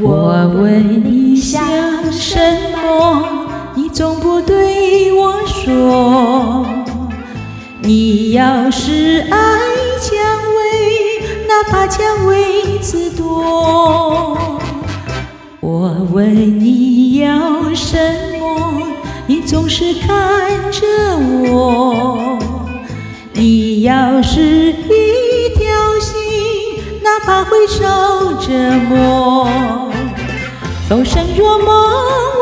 我问你想什么，你总不对我说。你要是爱蔷薇，哪怕蔷薇刺多。我问你要什么，你总是看着我。你要是一条心，哪怕会受折磨。风声若梦，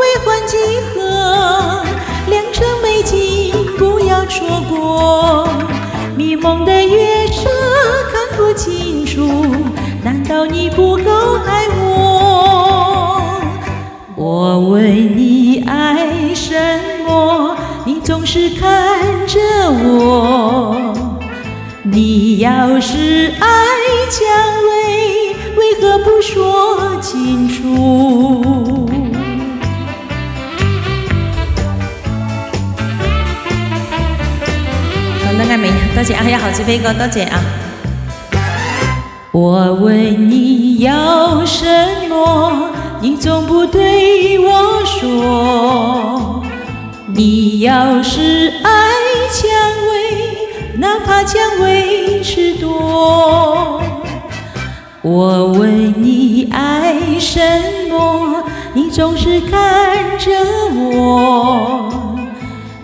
为欢几何？良辰美景，不要错过。迷蒙的月色看不清楚，难道你不够爱我？我问你爱什么，你总是看着我。你要是爱蔷薇，为何不说清楚？好，那个明，多谢啊，有侯志飞哥，多谢啊。我问你要什么，你总不对我说。你要是爱蔷薇，哪怕蔷薇是多。我问你爱什么，你总是看着我。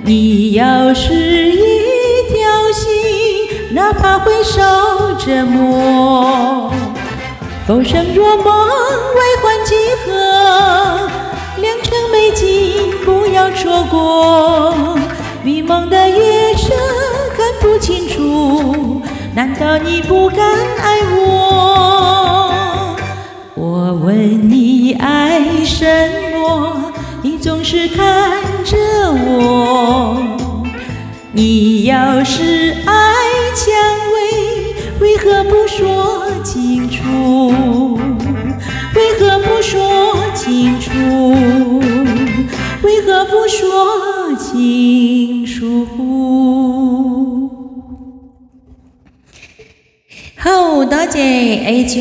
你要是一，哪怕会受折磨。风声若梦，为欢几何？良辰美景，不要错过。迷蒙的夜色看不清楚，难道你不敢爱我？我问你爱什么，你总是看着我。你要是爱，何不说清楚？为何不说清楚？为何不说清楚？好，多謝 H。